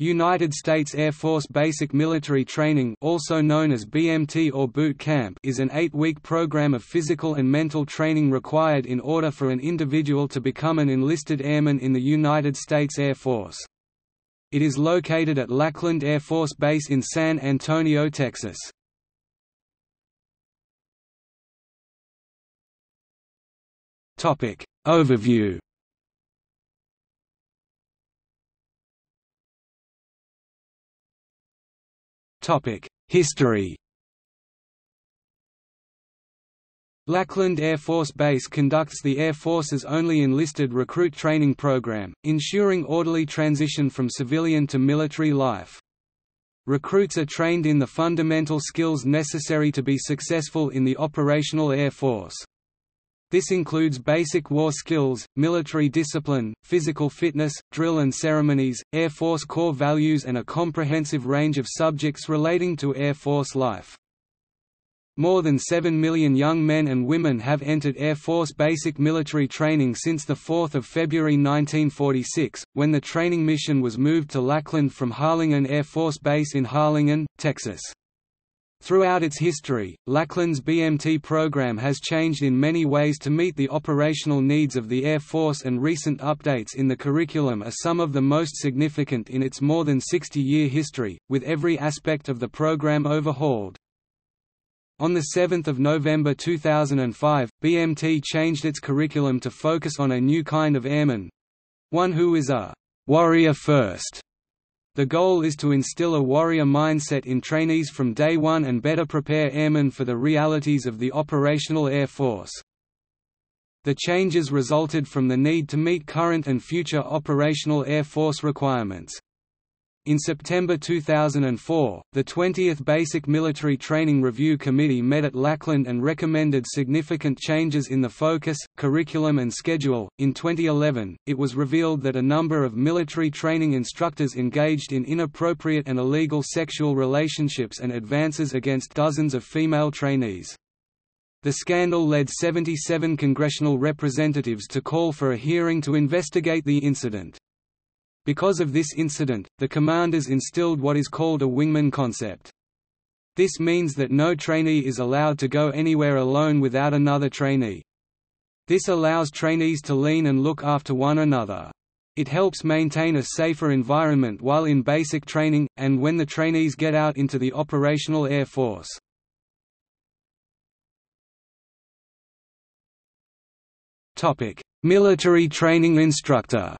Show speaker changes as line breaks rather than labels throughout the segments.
United States Air Force Basic Military Training also known as BMT or Boot Camp is an eight-week program of physical and mental training required in order for an individual to become an enlisted airman in the United States Air Force. It is located at Lackland Air Force Base in San Antonio, Texas. Overview History Lackland Air Force Base conducts the Air Force's only enlisted recruit training program, ensuring orderly transition from civilian to military life. Recruits are trained in the fundamental skills necessary to be successful in the operational Air Force. This includes basic war skills, military discipline, physical fitness, drill and ceremonies, Air Force core values and a comprehensive range of subjects relating to Air Force life. More than 7 million young men and women have entered Air Force basic military training since 4 February 1946, when the training mission was moved to Lackland from Harlingen Air Force Base in Harlingen, Texas. Throughout its history, Lackland's BMT program has changed in many ways to meet the operational needs of the Air Force and recent updates in the curriculum are some of the most significant in its more than 60-year history, with every aspect of the program overhauled. On 7 November 2005, BMT changed its curriculum to focus on a new kind of airman—one who is a «warrior first the goal is to instill a warrior mindset in trainees from day one and better prepare airmen for the realities of the operational Air Force. The changes resulted from the need to meet current and future operational Air Force requirements. In September 2004, the 20th Basic Military Training Review Committee met at Lackland and recommended significant changes in the focus, curriculum, and schedule. In 2011, it was revealed that a number of military training instructors engaged in inappropriate and illegal sexual relationships and advances against dozens of female trainees. The scandal led 77 congressional representatives to call for a hearing to investigate the incident. Because of this incident, the commanders instilled what is called a wingman concept. This means that no trainee is allowed to go anywhere alone without another trainee. This allows trainees to lean and look after one another. It helps maintain a safer environment while in basic training, and when the trainees get out into the operational Air Force. Military training instructor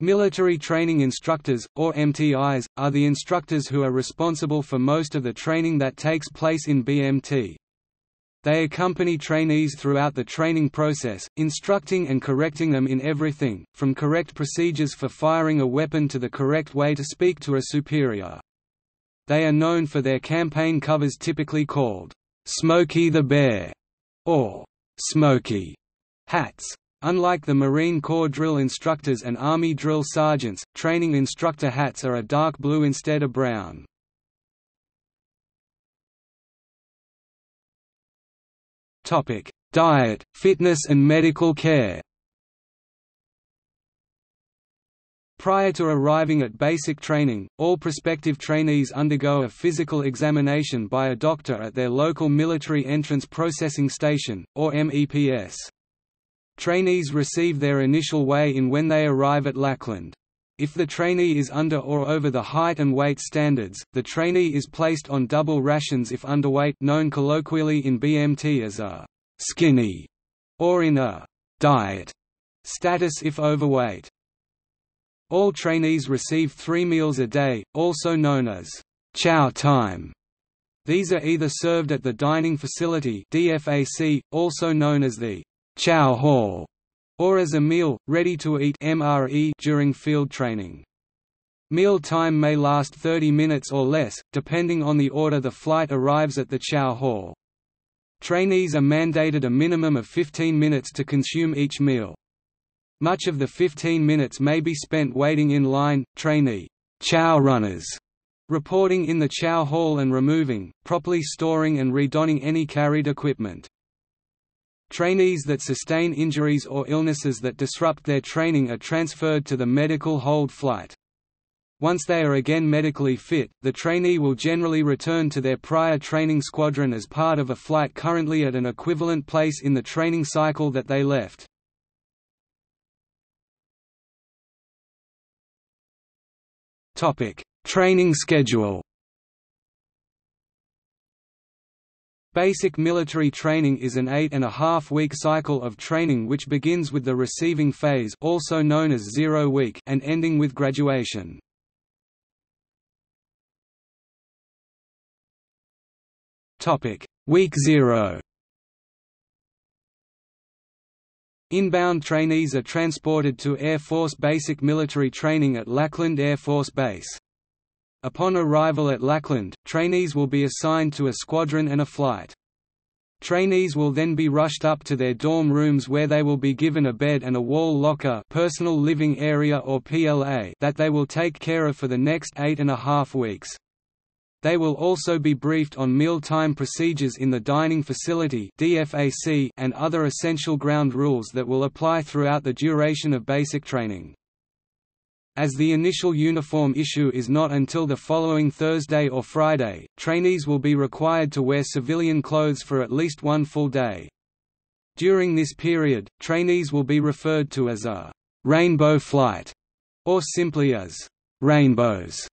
Military training instructors, or MTIs, are the instructors who are responsible for most of the training that takes place in BMT. They accompany trainees throughout the training process, instructing and correcting them in everything, from correct procedures for firing a weapon to the correct way to speak to a superior. They are known for their campaign covers typically called, "'Smokey the Bear' or "'Smokey' hats. Unlike the Marine Corps drill instructors and Army drill sergeants, training instructor hats are a dark blue instead of brown. Topic: Diet, fitness and medical care Prior to arriving at basic training, all prospective trainees undergo a physical examination by a doctor at their local Military Entrance Processing Station, or MEPS. Trainees receive their initial weigh-in when they arrive at Lackland. If the trainee is under or over the height and weight standards, the trainee is placed on double rations if underweight known colloquially in BMT as a «skinny» or in a «diet» status if overweight. All trainees receive three meals a day, also known as «chow time». These are either served at the dining facility DFAC, also known as the chow hall, or as a meal, ready to eat MRE during field training. Meal time may last 30 minutes or less, depending on the order the flight arrives at the chow hall. Trainees are mandated a minimum of 15 minutes to consume each meal. Much of the 15 minutes may be spent waiting in line, trainee chow runners, reporting in the chow hall and removing, properly storing and redonning any carried equipment. Trainees that sustain injuries or illnesses that disrupt their training are transferred to the medical hold flight. Once they are again medically fit, the trainee will generally return to their prior training squadron as part of a flight currently at an equivalent place in the training cycle that they left. Training schedule Basic military training is an eight-and-a-half-week cycle of training which begins with the receiving phase also known as zero week and ending with graduation. Week zero Inbound trainees are transported to Air Force Basic Military Training at Lackland Air Force Base. Upon arrival at Lackland, trainees will be assigned to a squadron and a flight. Trainees will then be rushed up to their dorm rooms where they will be given a bed and a wall locker personal living area or PLA that they will take care of for the next eight and a half weeks. They will also be briefed on meal-time procedures in the dining facility and other essential ground rules that will apply throughout the duration of basic training. As the initial uniform issue is not until the following Thursday or Friday, trainees will be required to wear civilian clothes for at least one full day. During this period, trainees will be referred to as a «rainbow flight» or simply as «rainbows»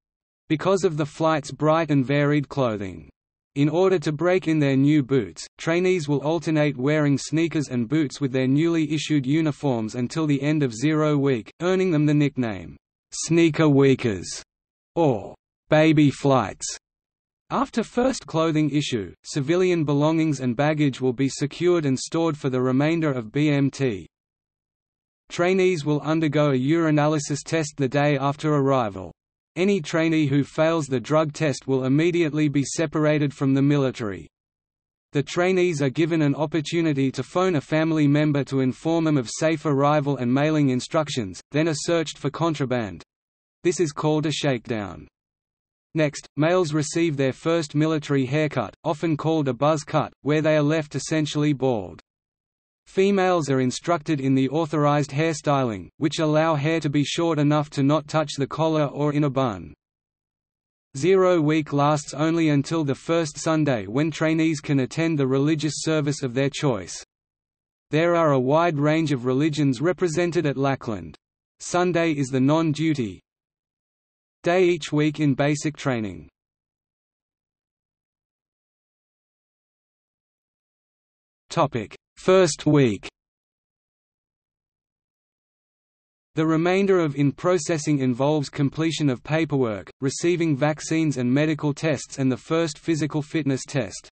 because of the flight's bright and varied clothing. In order to break in their new boots, trainees will alternate wearing sneakers and boots with their newly issued uniforms until the end of Zero Week, earning them the nickname, sneaker weekers, or baby flights. After first clothing issue, civilian belongings and baggage will be secured and stored for the remainder of BMT. Trainees will undergo a urinalysis test the day after arrival. Any trainee who fails the drug test will immediately be separated from the military. The trainees are given an opportunity to phone a family member to inform them of safe arrival and mailing instructions, then are searched for contraband. This is called a shakedown. Next, males receive their first military haircut, often called a buzz cut, where they are left essentially bald. Females are instructed in the authorized hairstyling, which allow hair to be short enough to not touch the collar or in a bun. Zero week lasts only until the first Sunday when trainees can attend the religious service of their choice. There are a wide range of religions represented at Lackland. Sunday is the non-duty day each week in basic training. First week The remainder of in processing involves completion of paperwork, receiving vaccines and medical tests and the first physical fitness test.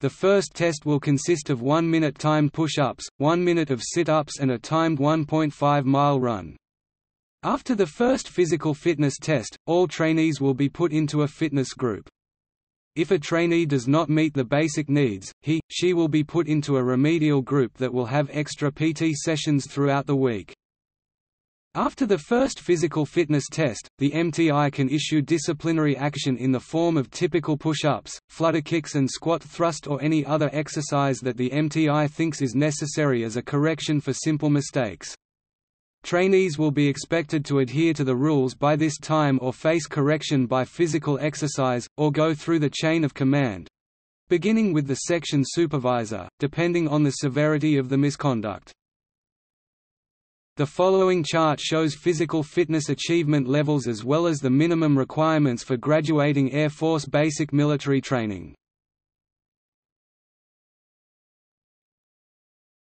The first test will consist of 1-minute timed push-ups, 1 minute of sit-ups and a timed 1.5-mile run. After the first physical fitness test, all trainees will be put into a fitness group. If a trainee does not meet the basic needs, he, she will be put into a remedial group that will have extra PT sessions throughout the week. After the first physical fitness test, the MTI can issue disciplinary action in the form of typical push-ups, flutter kicks and squat thrust or any other exercise that the MTI thinks is necessary as a correction for simple mistakes. Trainees will be expected to adhere to the rules by this time or face correction by physical exercise, or go through the chain of command beginning with the section supervisor, depending on the severity of the misconduct. The following chart shows physical fitness achievement levels as well as the minimum requirements for graduating Air Force basic military training.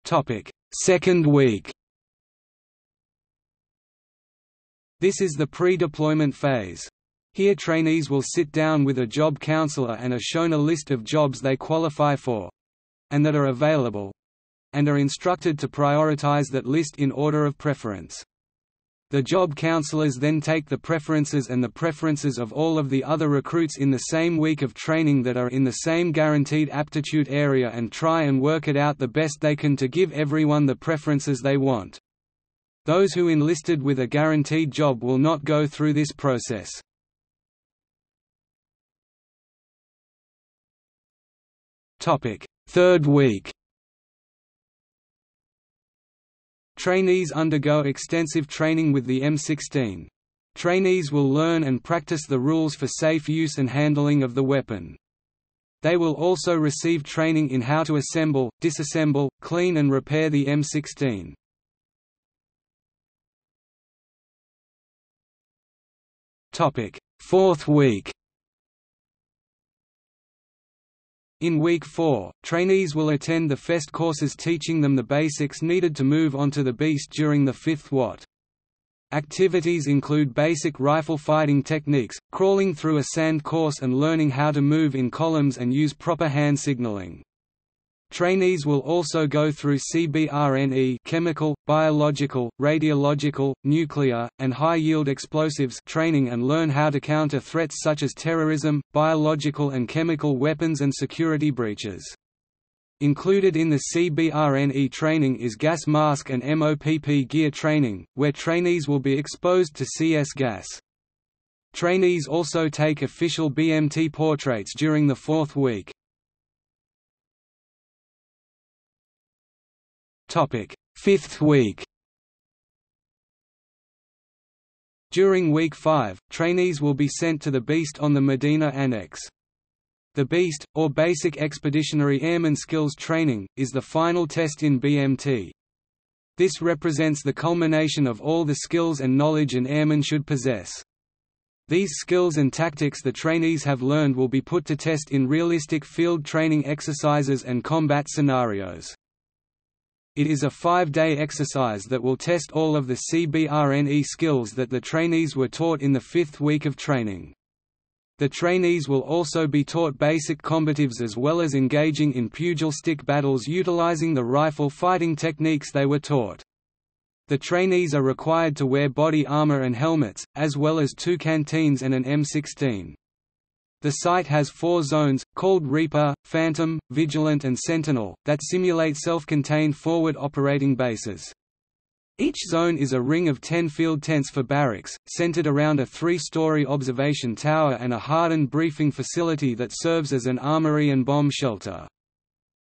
Topic: Second week This is the pre-deployment phase. Here trainees will sit down with a job counselor and are shown a list of jobs they qualify for—and that are available, and are instructed to prioritize that list in order of preference. The job counselors then take the preferences and the preferences of all of the other recruits in the same week of training that are in the same guaranteed aptitude area and try and work it out the best they can to give everyone the preferences they want. Those who enlisted with a guaranteed job will not go through this process. Third week Trainees undergo extensive training with the M16. Trainees will learn and practice the rules for safe use and handling of the weapon. They will also receive training in how to assemble, disassemble, clean and repair the M16. Fourth week In week 4, trainees will attend the FEST courses teaching them the basics needed to move onto the Beast during the fifth WOT. Activities include basic rifle fighting techniques, crawling through a sand course and learning how to move in columns and use proper hand signaling. Trainees will also go through CBRNE chemical, biological, radiological, nuclear, and high-yield explosives training and learn how to counter threats such as terrorism, biological and chemical weapons and security breaches. Included in the CBRNE training is gas mask and MOPP gear training, where trainees will be exposed to CS gas. Trainees also take official BMT portraits during the fourth week. Fifth week During week 5, trainees will be sent to the Beast on the Medina Annex. The Beast, or Basic Expeditionary Airman Skills Training, is the final test in BMT. This represents the culmination of all the skills and knowledge an airman should possess. These skills and tactics the trainees have learned will be put to test in realistic field training exercises and combat scenarios. It is a five-day exercise that will test all of the CBRNE skills that the trainees were taught in the fifth week of training. The trainees will also be taught basic combatives as well as engaging in pugil stick battles utilizing the rifle fighting techniques they were taught. The trainees are required to wear body armor and helmets, as well as two canteens and an M16. The site has four zones, called Reaper, Phantom, Vigilant and Sentinel, that simulate self-contained forward operating bases. Each zone is a ring of ten field tents for barracks, centered around a three-story observation tower and a hardened briefing facility that serves as an armory and bomb shelter.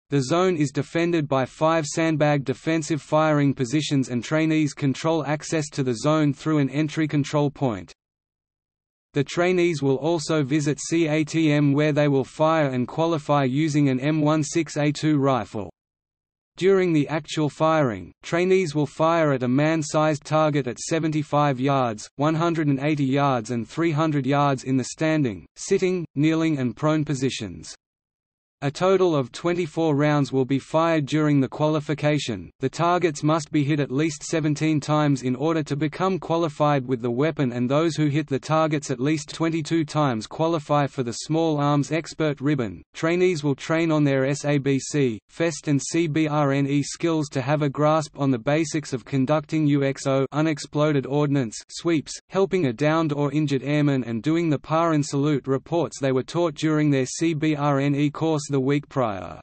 The zone is defended by five sandbag defensive firing positions and trainees control access to the zone through an entry control point. The trainees will also visit CATM where they will fire and qualify using an M16A2 rifle. During the actual firing, trainees will fire at a man-sized target at 75 yards, 180 yards and 300 yards in the standing, sitting, kneeling and prone positions. A total of 24 rounds will be fired during the qualification. The targets must be hit at least 17 times in order to become qualified with the weapon, and those who hit the targets at least 22 times qualify for the Small Arms Expert Ribbon. Trainees will train on their SABC, FEST, and CBRNE skills to have a grasp on the basics of conducting UXO unexploded ordnance sweeps, helping a downed or injured airman, and doing the PAR and salute reports they were taught during their CBRNE course the week prior.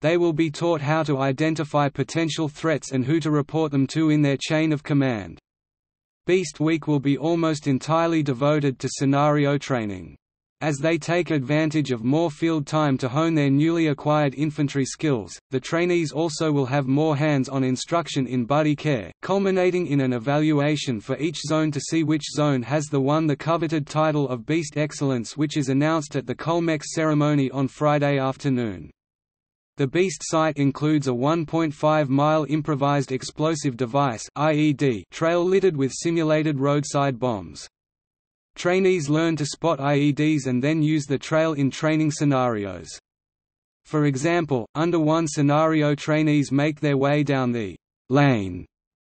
They will be taught how to identify potential threats and who to report them to in their chain of command. Beast Week will be almost entirely devoted to scenario training. As they take advantage of more field time to hone their newly acquired infantry skills, the trainees also will have more hands-on instruction in buddy care, culminating in an evaluation for each zone to see which zone has the won the coveted title of Beast Excellence which is announced at the Culmex ceremony on Friday afternoon. The Beast site includes a 1.5-mile improvised explosive device trail littered with simulated roadside bombs. Trainees learn to spot IEDs and then use the trail in training scenarios. For example, under one scenario trainees make their way down the lane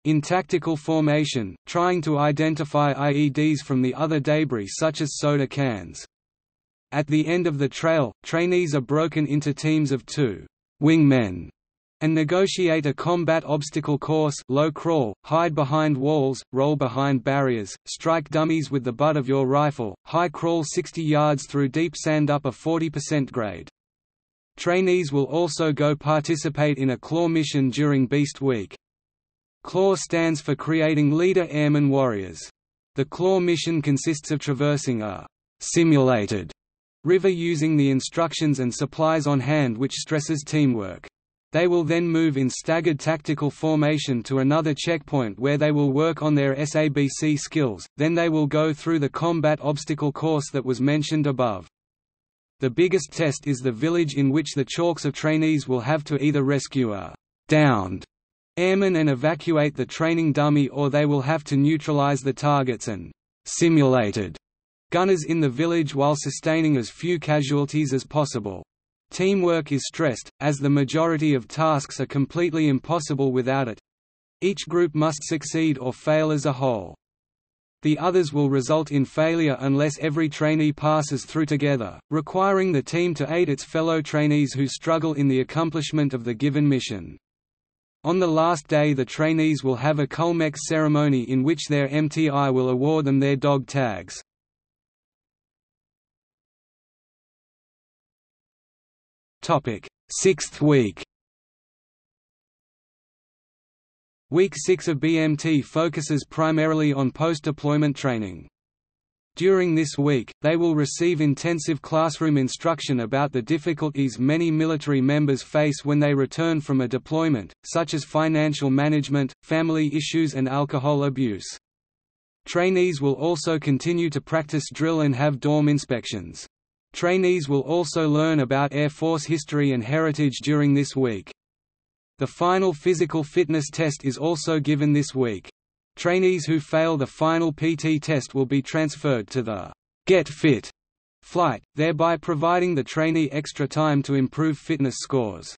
in tactical formation, trying to identify IEDs from the other debris such as soda cans. At the end of the trail, trainees are broken into teams of two wingmen and negotiate a combat obstacle course low crawl, hide behind walls, roll behind barriers, strike dummies with the butt of your rifle, high crawl 60 yards through deep sand up a 40% grade. Trainees will also go participate in a CLAW mission during Beast Week. CLAW stands for Creating Leader Airmen Warriors. The CLAW mission consists of traversing a simulated river using the instructions and supplies on hand which stresses teamwork. They will then move in staggered tactical formation to another checkpoint where they will work on their SABC skills, then they will go through the combat obstacle course that was mentioned above. The biggest test is the village in which the chalks of trainees will have to either rescue a «downed» airman and evacuate the training dummy or they will have to neutralize the targets and «simulated» gunners in the village while sustaining as few casualties as possible. Teamwork is stressed, as the majority of tasks are completely impossible without it. Each group must succeed or fail as a whole. The others will result in failure unless every trainee passes through together, requiring the team to aid its fellow trainees who struggle in the accomplishment of the given mission. On the last day the trainees will have a Culmex ceremony in which their MTI will award them their dog tags. Sixth week Week 6 of BMT focuses primarily on post-deployment training. During this week, they will receive intensive classroom instruction about the difficulties many military members face when they return from a deployment, such as financial management, family issues and alcohol abuse. Trainees will also continue to practice drill and have dorm inspections. Trainees will also learn about Air Force history and heritage during this week. The final physical fitness test is also given this week. Trainees who fail the final PT test will be transferred to the Get Fit flight, thereby providing the trainee extra time to improve fitness scores.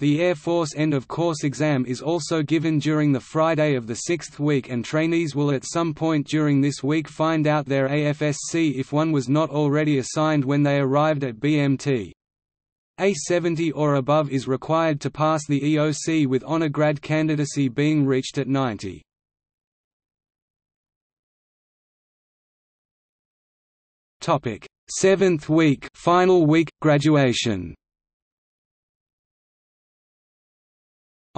The Air Force end-of-course exam is also given during the Friday of the sixth week and trainees will at some point during this week find out their AFSC if one was not already assigned when they arrived at BMT. A 70 or above is required to pass the EOC with honor grad candidacy being reached at 90. Seventh week final week, graduation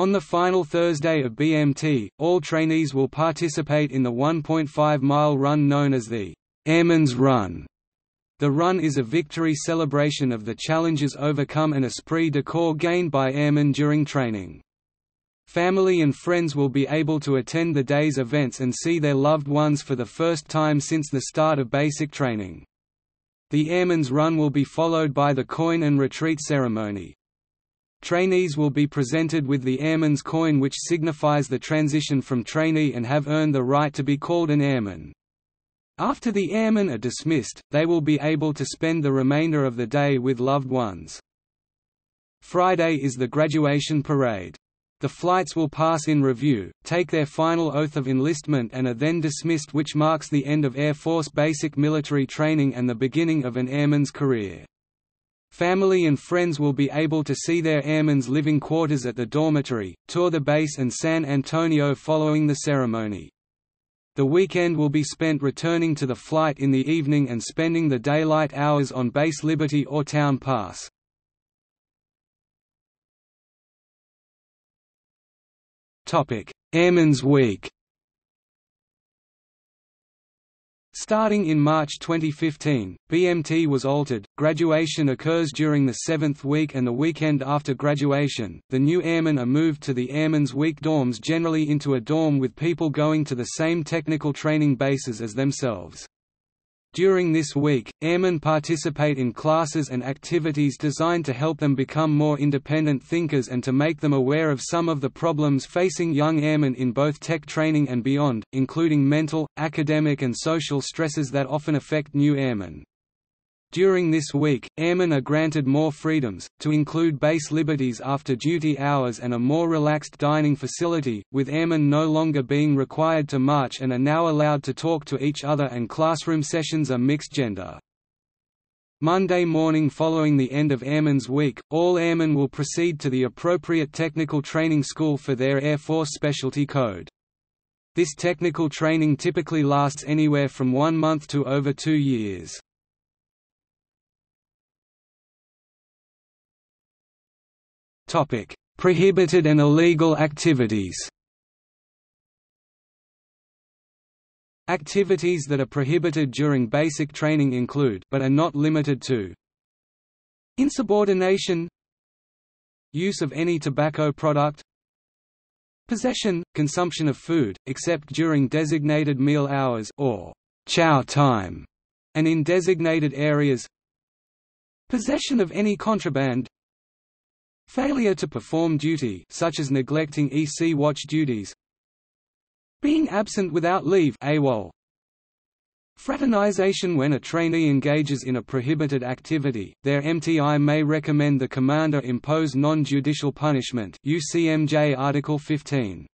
On the final Thursday of BMT, all trainees will participate in the 1.5-mile run known as the Airman's Run. The run is a victory celebration of the challenges overcome and esprit de corps gained by airmen during training. Family and friends will be able to attend the day's events and see their loved ones for the first time since the start of basic training. The Airman's Run will be followed by the coin and retreat ceremony. Trainees will be presented with the Airman's Coin which signifies the transition from trainee and have earned the right to be called an airman. After the airmen are dismissed, they will be able to spend the remainder of the day with loved ones. Friday is the graduation parade. The flights will pass in review, take their final oath of enlistment and are then dismissed which marks the end of Air Force basic military training and the beginning of an airman's career. Family and friends will be able to see their airmen's living quarters at the dormitory, tour the base and San Antonio following the ceremony. The weekend will be spent returning to the flight in the evening and spending the daylight hours on Base Liberty or Town Pass. Airmen's Week Starting in March 2015, BMT was altered. Graduation occurs during the seventh week and the weekend after graduation. The new airmen are moved to the Airmen's Week dorms, generally into a dorm with people going to the same technical training bases as themselves. During this week, airmen participate in classes and activities designed to help them become more independent thinkers and to make them aware of some of the problems facing young airmen in both tech training and beyond, including mental, academic and social stresses that often affect new airmen. During this week, airmen are granted more freedoms, to include base liberties after duty hours and a more relaxed dining facility, with airmen no longer being required to march and are now allowed to talk to each other and classroom sessions are mixed gender. Monday morning following the end of Airmen's Week, all airmen will proceed to the appropriate technical training school for their Air Force Specialty Code. This technical training typically lasts anywhere from one month to over two years. Topic: Prohibited and illegal activities. Activities that are prohibited during basic training include but are not limited to insubordination, Use of any tobacco product Possession, consumption of food, except during designated meal hours or chow time, and in designated areas Possession of any contraband Failure to perform duty such as neglecting EC watch duties. Being absent without leave AWOL, Fraternization When a trainee engages in a prohibited activity, their MTI may recommend the commander impose non-judicial punishment UCMJ Article 15.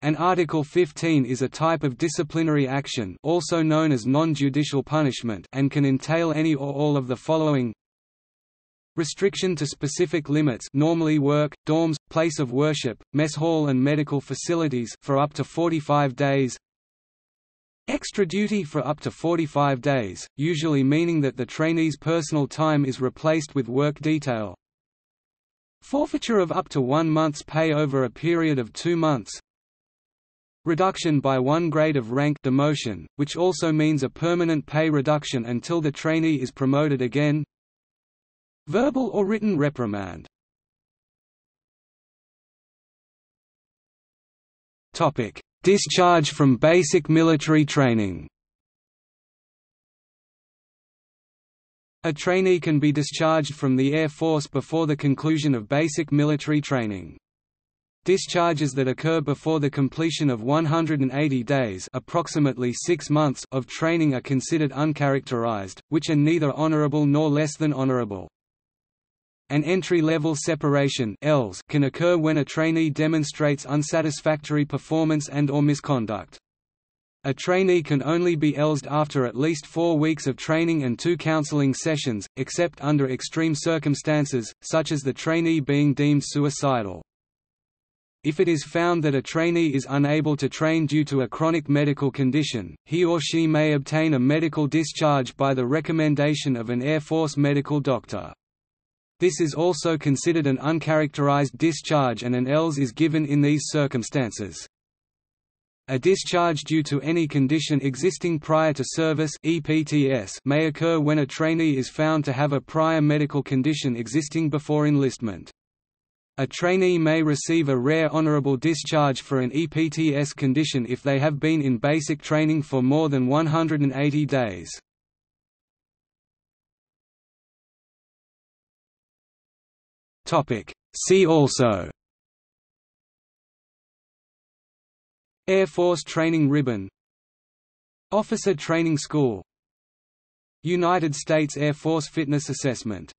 An Article 15 is a type of disciplinary action also known as non-judicial punishment and can entail any or all of the following Restriction to specific limits normally work, dorms, place of worship, mess hall and medical facilities for up to 45 days Extra duty for up to 45 days, usually meaning that the trainee's personal time is replaced with work detail. Forfeiture of up to one month's pay over a period of two months. Reduction by one grade of rank demotion, which also means a permanent pay reduction until the trainee is promoted again. Verbal or written reprimand. Topic: Discharge from basic military training A trainee can be discharged from the Air Force before the conclusion of basic military training. Discharges that occur before the completion of 180 days approximately six months of training are considered uncharacterized, which are neither honorable nor less than honorable. An entry-level separation can occur when a trainee demonstrates unsatisfactory performance and or misconduct. A trainee can only be ELSed after at least four weeks of training and two counseling sessions, except under extreme circumstances, such as the trainee being deemed suicidal. If it is found that a trainee is unable to train due to a chronic medical condition, he or she may obtain a medical discharge by the recommendation of an Air Force medical doctor. This is also considered an uncharacterized discharge and an ELS is given in these circumstances. A discharge due to any condition existing prior to service EPTS may occur when a trainee is found to have a prior medical condition existing before enlistment. A trainee may receive a rare honorable discharge for an EPTS condition if they have been in basic training for more than 180 days. Topic. See also Air Force Training Ribbon Officer Training School United States Air Force Fitness Assessment